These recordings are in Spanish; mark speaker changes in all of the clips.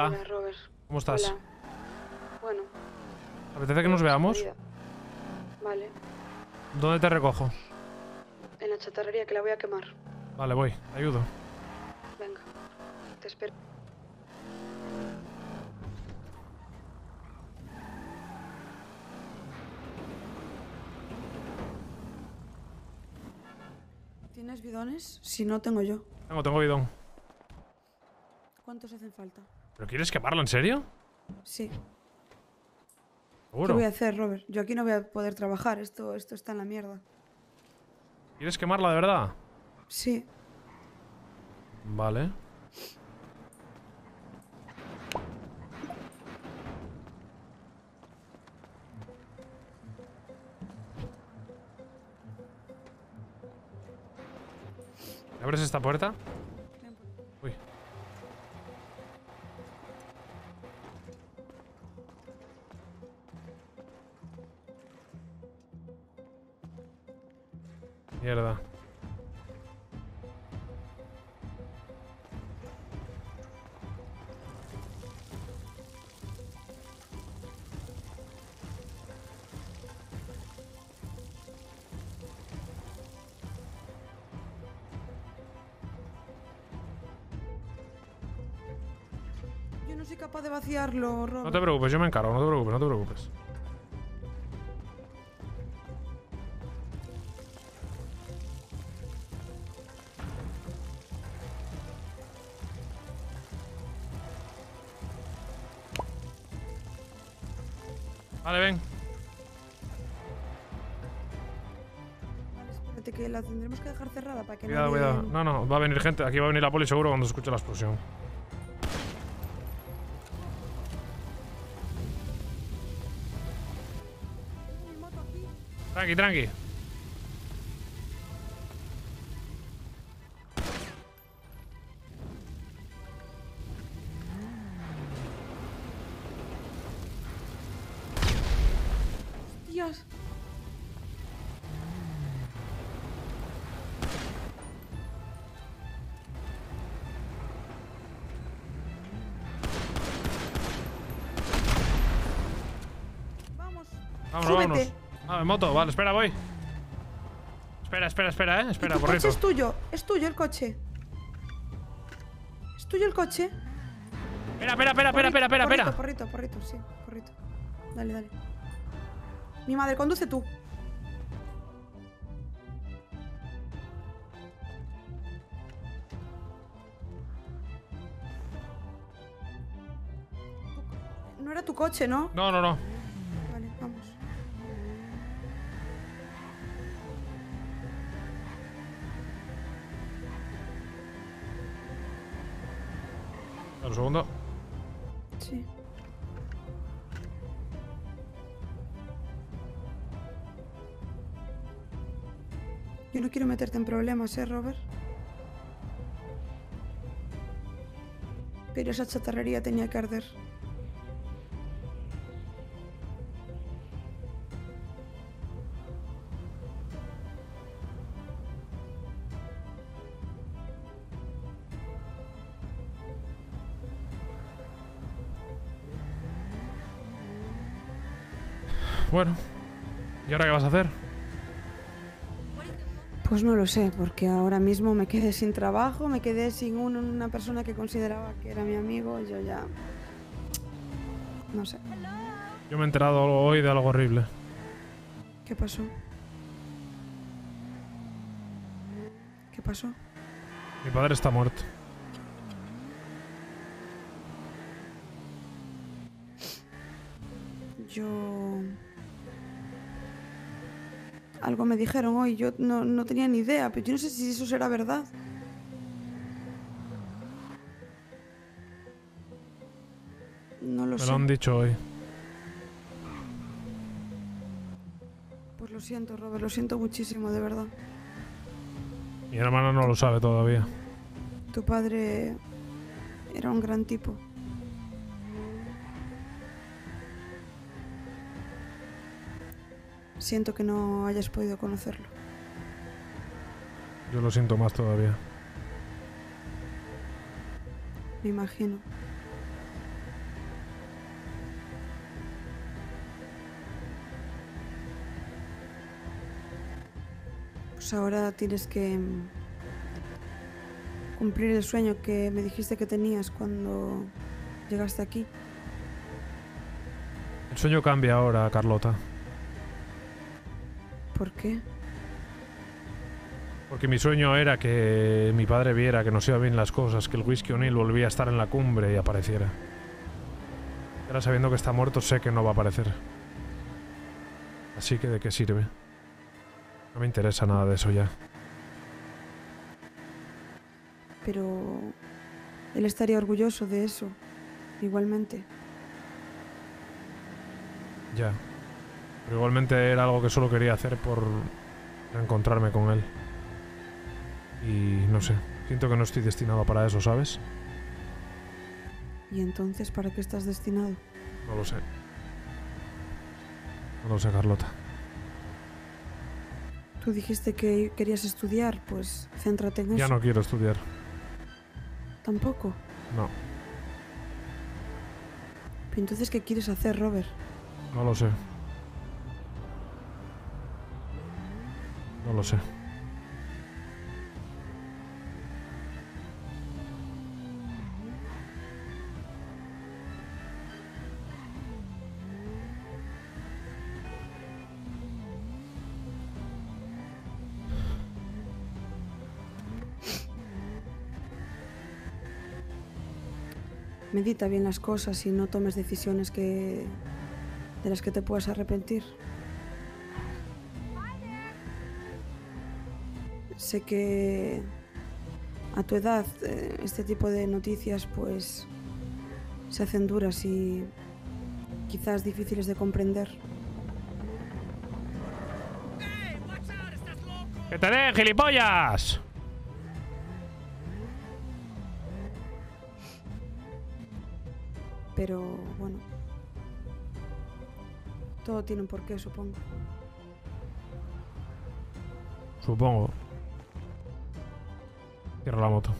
Speaker 1: Hola.
Speaker 2: Hola, Robert.
Speaker 1: ¿Cómo estás?
Speaker 2: Hola. Bueno.
Speaker 1: ¿Apetece que nos veamos?
Speaker 2: salida. Vale.
Speaker 1: ¿Dónde te recojo?
Speaker 2: En la chatarrería que la voy a quemar.
Speaker 1: Vale, voy. Te ayudo.
Speaker 2: Venga. Te espero. ¿Tienes bidones? Si no, tengo yo.
Speaker 1: Tengo, tengo bidón.
Speaker 2: ¿Cuántos hacen falta?
Speaker 1: ¿Pero quieres quemarlo en serio?
Speaker 2: Sí. ¿Qué
Speaker 1: ¿Seguro?
Speaker 2: voy a hacer, Robert? Yo aquí no voy a poder trabajar. Esto, esto está en la mierda.
Speaker 1: ¿Quieres quemarla de verdad?
Speaker 2: Sí.
Speaker 1: Vale. ¿Abres esta puerta? Mierda.
Speaker 2: Yo no soy capaz de vaciarlo, Robert.
Speaker 1: No te preocupes, yo me encargo, no te preocupes, no te preocupes. Vale, ven.
Speaker 2: Vale, espérate, que la tendremos que dejar cerrada para que
Speaker 1: Cuidado,
Speaker 2: nadie...
Speaker 1: cuidado. No, no, va a venir gente. Aquí va a venir la poli seguro cuando se escuche la explosión. Tranqui, tranqui. Vámonos,
Speaker 2: Súbete.
Speaker 1: vámonos. Ah, en moto, vale, espera, voy. Espera, espera, espera, eh. Espera,
Speaker 2: coche es tuyo. Es tuyo el coche. Es tuyo el coche.
Speaker 1: Espera, espera, espera, espera, espera, espera, espera.
Speaker 2: Porrito, porrito, porrito, sí, porrito. Dale, dale. Mi madre, conduce tú. No era tu coche, ¿no?
Speaker 1: No, no, no. Segundo.
Speaker 2: Sí. Yo no quiero meterte en problemas, ¿eh, Robert? Pero esa chatarrería tenía que arder.
Speaker 1: Bueno. ¿Y ahora qué vas a hacer?
Speaker 2: Pues no lo sé, porque ahora mismo me quedé sin trabajo, me quedé sin un- una persona que consideraba que era mi amigo, yo ya... No sé.
Speaker 1: Yo me he enterado hoy de algo horrible.
Speaker 2: ¿Qué pasó? ¿Qué pasó?
Speaker 1: Mi padre está muerto.
Speaker 2: Algo me dijeron hoy, yo no, no tenía ni idea, pero yo no sé si eso será verdad. No lo
Speaker 1: Me
Speaker 2: sé.
Speaker 1: lo han dicho hoy.
Speaker 2: Pues lo siento, Robert, lo siento muchísimo, de verdad.
Speaker 1: Mi hermana no lo sabe todavía.
Speaker 2: Tu padre era un gran tipo. Siento que no hayas podido conocerlo.
Speaker 1: Yo lo siento más todavía.
Speaker 2: Me imagino. Pues ahora tienes que mm, cumplir el sueño que me dijiste que tenías cuando llegaste aquí.
Speaker 1: El sueño cambia ahora, Carlota.
Speaker 2: ¿Por qué?
Speaker 1: Porque mi sueño era que mi padre viera que nos iba bien las cosas, que el Whisky O'Neill volvía a estar en la cumbre y apareciera. Ahora sabiendo que está muerto sé que no va a aparecer. Así que ¿de qué sirve? No me interesa nada de eso ya.
Speaker 2: Pero él estaría orgulloso de eso, igualmente.
Speaker 1: Ya. Igualmente era algo que solo quería hacer por encontrarme con él. Y no sé, siento que no estoy destinado para eso, ¿sabes?
Speaker 2: ¿Y entonces para qué estás destinado?
Speaker 1: No lo sé. No lo sé, Carlota.
Speaker 2: Tú dijiste que querías estudiar, pues céntrate en
Speaker 1: Ya
Speaker 2: eso.
Speaker 1: no quiero estudiar.
Speaker 2: Tampoco.
Speaker 1: No,
Speaker 2: Pero entonces, ¿qué quieres hacer, Robert?
Speaker 1: no lo sé. No lo sé.
Speaker 2: Medita bien las cosas y no tomes decisiones que de las que te puedas arrepentir. Sé que a tu edad eh, este tipo de noticias pues se hacen duras y quizás difíciles de comprender.
Speaker 1: ¡Que te den, gilipollas!
Speaker 2: Pero bueno, todo tiene un porqué, supongo.
Speaker 1: Supongo. Cierra la moto.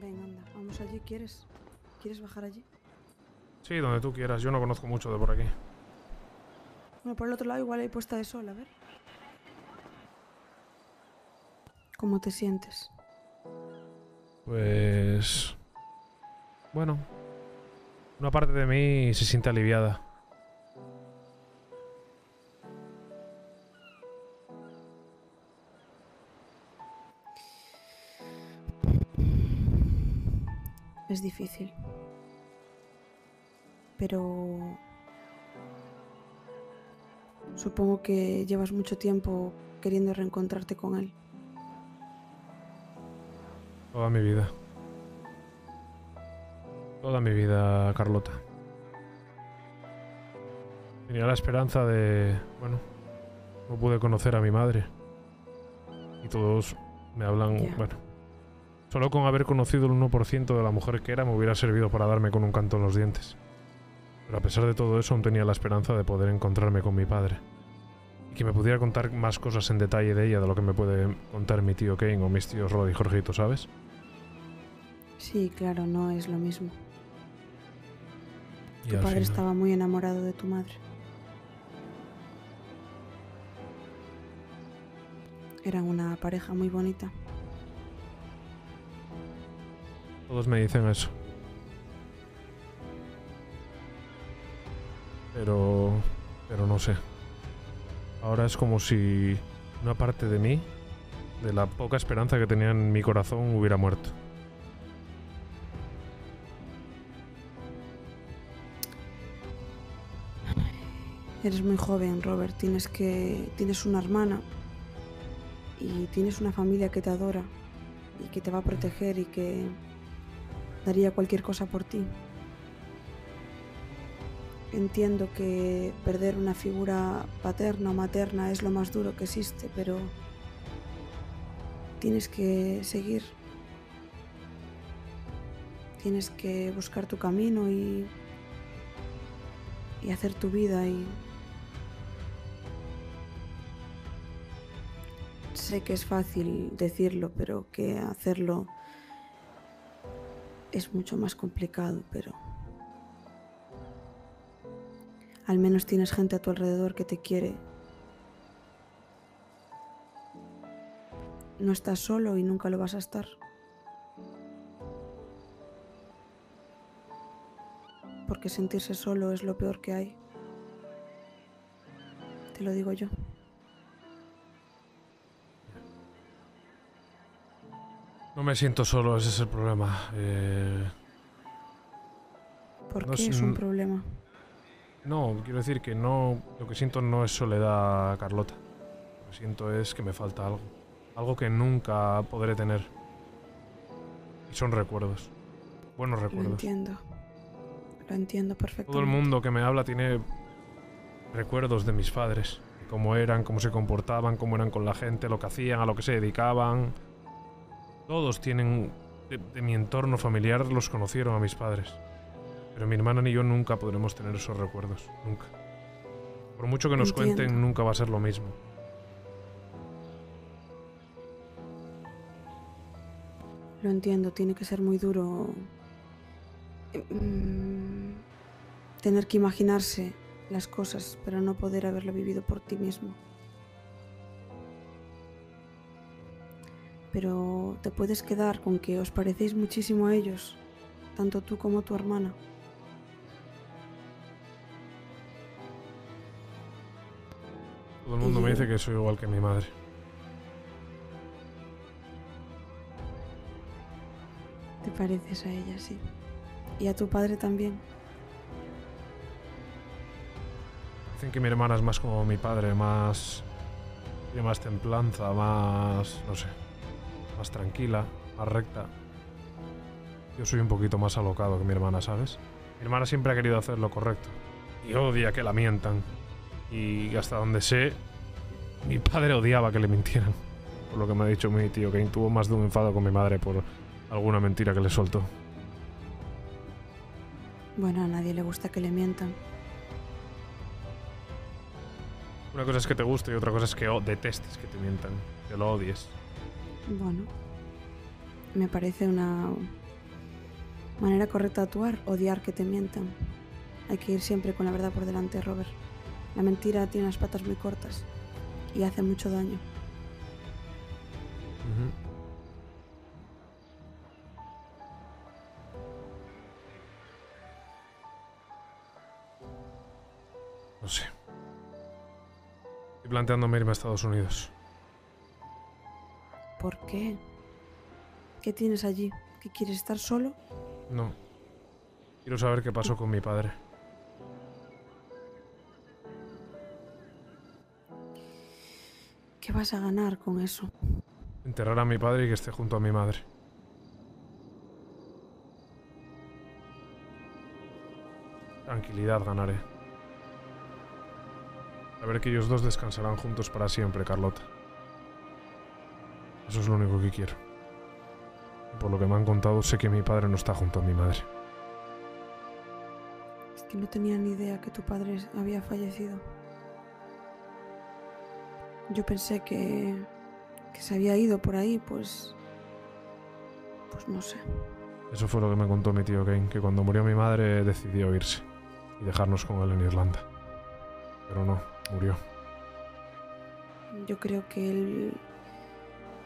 Speaker 2: Ven, anda, vamos allí, ¿quieres? ¿Quieres bajar allí?
Speaker 1: Sí, donde tú quieras. Yo no conozco mucho de por aquí.
Speaker 2: Bueno, por el otro lado igual hay puesta de sol, a ver. ¿Cómo te sientes?
Speaker 1: Pues... Bueno. Una parte de mí se siente aliviada.
Speaker 2: Es difícil. Pero... Supongo que llevas mucho tiempo queriendo reencontrarte con él.
Speaker 1: Toda mi vida. Toda mi vida, Carlota. Tenía la esperanza de... Bueno, no pude conocer a mi madre. Y todos me hablan... Bueno. Solo con haber conocido el 1% de la mujer que era me hubiera servido para darme con un canto en los dientes. Pero a pesar de todo eso aún tenía la esperanza de poder encontrarme con mi padre. Y que me pudiera contar más cosas en detalle de ella de lo que me puede contar mi tío Kane o mis tíos Rod y Jorgito, ¿sabes?
Speaker 2: Sí, claro, no es lo mismo.
Speaker 1: Y
Speaker 2: Tu padre
Speaker 1: final-
Speaker 2: estaba muy enamorado de tu madre. Eran una pareja muy bonita.
Speaker 1: Todos me dicen eso. Pero... Pero no sé. Ahora es como si una parte de mí, de la poca esperanza que tenía en mi corazón, hubiera muerto.
Speaker 2: Eres muy joven, Robert. Tienes que. Tienes una hermana. Y tienes una familia que te adora. Y que te va a proteger y que daría cualquier cosa por ti. Entiendo que perder una figura paterna o materna es lo más duro que existe, pero tienes que seguir. Tienes que buscar tu camino y, y hacer tu vida y sé que es fácil decirlo, pero que hacerlo es mucho más complicado, pero Al menos tienes gente a tu alrededor que te quiere. No estás solo y nunca lo vas a estar. Porque sentirse solo es lo peor que hay. Te lo digo yo.
Speaker 1: Me siento solo, ese es el problema. Eh,
Speaker 2: ¿Por
Speaker 1: No
Speaker 2: qué
Speaker 1: es
Speaker 2: un problema?
Speaker 1: no, quiero decir que no. Lo que siento no es soledad, Carlota. Lo que siento es que me falta algo. Algo que nunca podré tener. Y son recuerdos. Buenos
Speaker 2: Lo
Speaker 1: recuerdos.
Speaker 2: entiendo. Lo entiendo perfectamente.
Speaker 1: Todo el mundo que me habla tiene recuerdos de mis padres. de Cómo eran, cómo se comportaban, cómo eran con la gente, lo que hacían, a lo que se dedicaban. Todos tienen... De, de mi entorno familiar los conocieron a mis padres. Pero mi hermana ni yo nunca podremos tener esos recuerdos. Nunca. Por mucho que nos
Speaker 2: Entiendo.
Speaker 1: cuenten, nunca va a ser lo mismo.
Speaker 2: Lo entiendo, tiene que ser muy duro mm, tener que imaginarse las cosas, pero no poder haberlo vivido por ti mismo. Pero te puedes quedar con que os parecéis muchísimo a ellos, tanto tú como tu hermana.
Speaker 1: Todo el mundo me dice que soy igual que mi madre.
Speaker 2: Te pareces a ella, sí. Y a tu padre también.
Speaker 1: Dicen que mi hermana es más como mi padre, más. Tiene más templanza, más. no sé. Más tranquila, más recta. Yo soy un poquito más alocado que mi hermana, ¿sabes? Mi hermana siempre ha querido hacer lo correcto. Y odia que la mientan. Y hasta donde sé, mi padre odiaba que le mintieran. Por lo que me ha dicho mi tío, que tuvo más de un enfado con mi madre por alguna mentira que le soltó.
Speaker 2: Bueno, a nadie le gusta que le mientan.
Speaker 1: Una cosa es que te guste y otra cosa es que o- detestes que te mientan, que lo odies.
Speaker 2: Bueno, me parece una manera correcta de actuar, odiar que te mientan. Hay que ir siempre con la verdad por delante, Robert. La mentira tiene las patas muy cortas y hace mucho daño.
Speaker 1: No sé. Estoy planteándome irme a Estados Unidos.
Speaker 2: ¿Por qué? ¿Qué tienes allí? ¿Que quieres estar solo?
Speaker 1: No. Quiero saber qué pasó con mi padre.
Speaker 2: ¿Qué vas a ganar con eso?
Speaker 1: Enterrar a mi padre y que esté junto a mi madre. Tranquilidad ganaré. Saber que ellos dos descansarán juntos para siempre, Carlota. Eso es lo único que quiero. Por lo que me han contado, sé que mi padre no está junto a mi madre.
Speaker 2: Es que no tenía ni idea que tu padre había fallecido. Yo pensé que, que se había ido por ahí, pues... Pues no sé.
Speaker 1: Eso fue lo que me contó mi tío Kane, que cuando murió mi madre decidió irse y dejarnos con él en Irlanda. Pero no, murió.
Speaker 2: Yo creo que él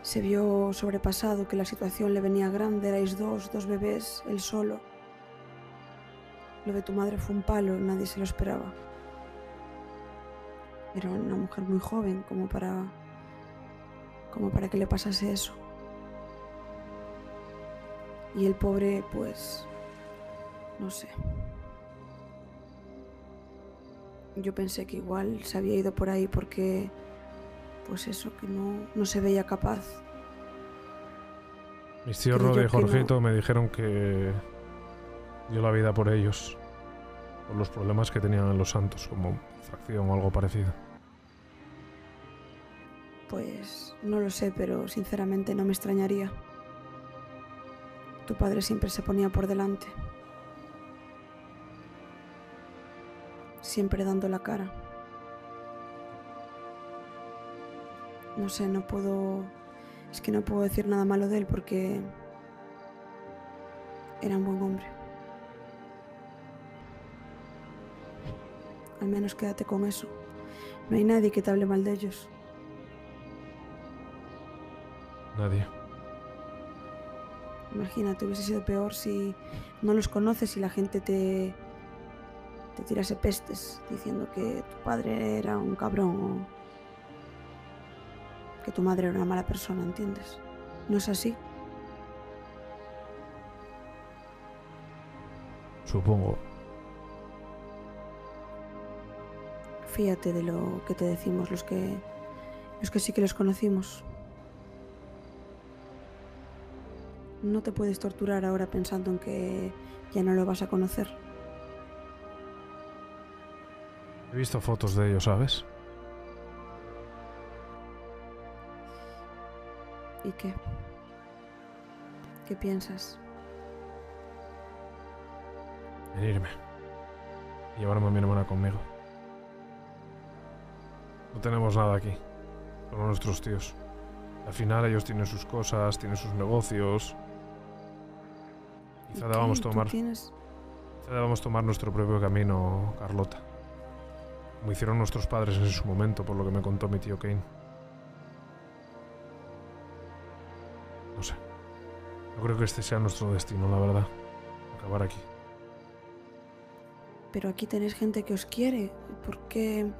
Speaker 2: se vio sobrepasado, que la situación le venía grande, erais dos, dos bebés, él solo. Lo de tu madre fue un palo, nadie se lo esperaba. Era una mujer muy joven como para como para que le pasase eso. Y el pobre, pues, no sé. Yo pensé que igual se había ido por ahí porque pues eso, que no, no se veía capaz.
Speaker 1: Mis tíos Rode y
Speaker 2: no.
Speaker 1: Jorgito me dijeron que dio la vida por ellos, por los problemas que tenían en los santos, como fracción o algo parecido.
Speaker 2: Pues no lo sé, pero sinceramente no me extrañaría. Tu padre siempre se ponía por delante. Siempre dando la cara. No sé, no puedo... Es que no puedo decir nada malo de él porque... Era un buen hombre. Al menos quédate con eso. No hay nadie que te hable mal de ellos.
Speaker 1: Nadie.
Speaker 2: Imagínate, hubiese sido peor si no los conoces y la gente te, te tirase pestes diciendo que tu padre era un cabrón o que tu madre era una mala persona, ¿entiendes? ¿No es así?
Speaker 1: Supongo.
Speaker 2: Fíjate de lo que te decimos los que los que sí que los conocimos. No te puedes torturar ahora pensando en que ya no lo vas a conocer.
Speaker 1: He visto fotos de ellos, ¿sabes?
Speaker 2: ¿Y qué? ¿Qué piensas?
Speaker 1: En irme. Y llevarme a mi hermana conmigo. No tenemos nada aquí. Son nuestros tíos. Al final ellos tienen sus cosas, tienen sus negocios.
Speaker 2: ¿Y
Speaker 1: Quizá debamos
Speaker 2: ¿Tú
Speaker 1: tomar,
Speaker 2: tienes-
Speaker 1: quizá debamos tomar nuestro propio camino, Carlota. Como hicieron nuestros padres en su momento, por lo que me contó mi tío Kane. No creo que este sea nuestro destino, la verdad. Acabar aquí.
Speaker 2: Pero aquí tenéis gente que os quiere. ¿Por qué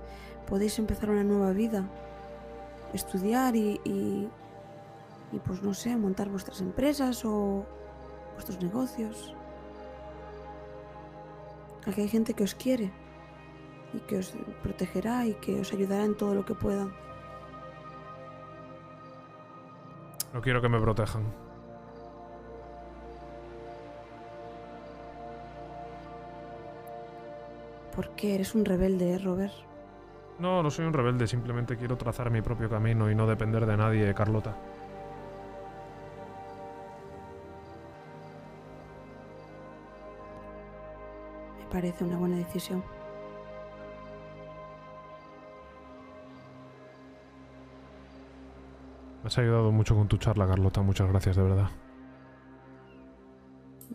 Speaker 2: podéis empezar una nueva vida? Estudiar y, y, y, pues no sé, montar vuestras empresas o vuestros negocios. Aquí hay gente que os quiere y que os protegerá y que os ayudará en todo lo que pueda.
Speaker 1: No quiero que me protejan.
Speaker 2: ¿Por qué eres un rebelde, eh, Robert?
Speaker 1: No, no soy un rebelde, simplemente quiero trazar mi propio camino y no depender de nadie, Carlota.
Speaker 2: Me parece una buena decisión.
Speaker 1: Me has ayudado mucho con tu charla, Carlota. Muchas gracias, de verdad.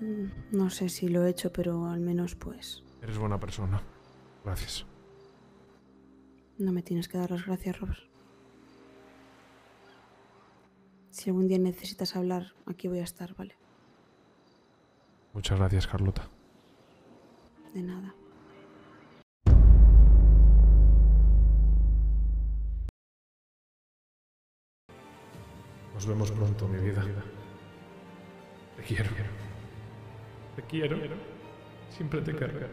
Speaker 2: Mm, No sé si lo he hecho, pero al menos pues
Speaker 1: Eres buena persona. Gracias.
Speaker 2: no me tienes que dar las gracias, Robert. Si algún día necesitas hablar, aquí voy a estar, ¿vale?
Speaker 1: Muchas gracias, Carlota.
Speaker 2: De nada.
Speaker 1: Nos vemos pronto, mi vida. Te quiero. Te quiero. Siempre te querré.